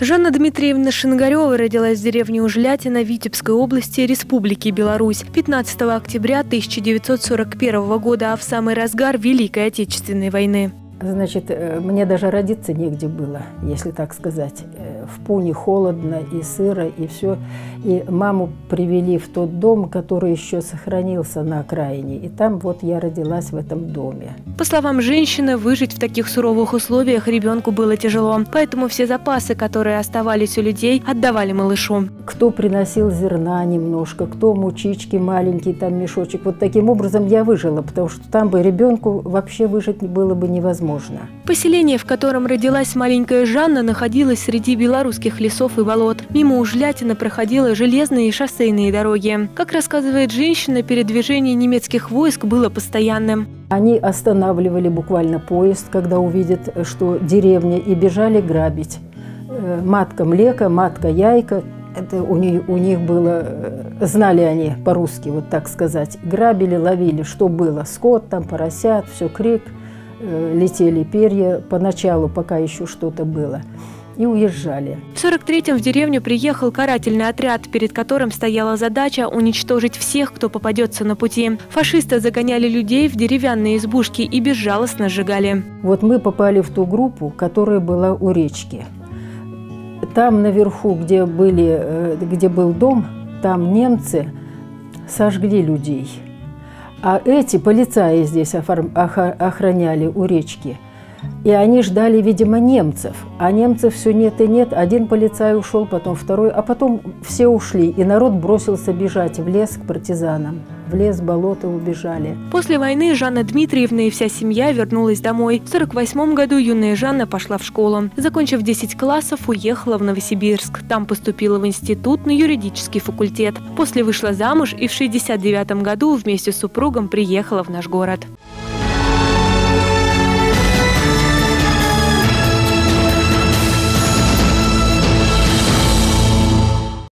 Жанна Дмитриевна Шингарева родилась в деревне Ужлятина Витебской области Республики Беларусь 15 октября 1941 года, а в самый разгар Великой Отечественной войны. Значит, э, мне даже родиться негде было, если так сказать. Э, в Пуне холодно и сыро, и все. И маму привели в тот дом, который еще сохранился на окраине. И там вот я родилась в этом доме. По словам женщины, выжить в таких суровых условиях ребенку было тяжело. Поэтому все запасы, которые оставались у людей, отдавали малышу. Кто приносил зерна немножко, кто мучички маленький, там мешочек. Вот таким образом я выжила, потому что там бы ребенку вообще выжить было бы невозможно можно. Поселение, в котором родилась маленькая Жанна, находилось среди белорусских лесов и болот. Мимо Ужлятина проходили железные и шоссейные дороги. Как рассказывает женщина, передвижение немецких войск было постоянным. Они останавливали буквально поезд, когда увидят, что деревня, и бежали грабить. Э, матка млека, матка яйка, это у них, у них было, э, знали они по-русски, вот так сказать. Грабили, ловили, что было. Скот там, поросят, все, крик – летели перья поначалу, пока еще что-то было, и уезжали. В 43-м в деревню приехал карательный отряд, перед которым стояла задача уничтожить всех, кто попадется на пути. Фашисты загоняли людей в деревянные избушки и безжалостно сжигали. Вот мы попали в ту группу, которая была у речки. Там наверху, где, были, э, где был дом, там немцы сожгли людей – а эти полицаи здесь охраняли у речки. И они ждали, видимо, немцев. А немцев все нет и нет. Один полицай ушел, потом второй, а потом все ушли. И народ бросился бежать в лес к партизанам в лес, болото убежали. После войны Жанна Дмитриевна и вся семья вернулась домой. В 1948 году юная Жанна пошла в школу. Закончив 10 классов, уехала в Новосибирск. Там поступила в институт на юридический факультет. После вышла замуж и в 1969 году вместе с супругом приехала в наш город.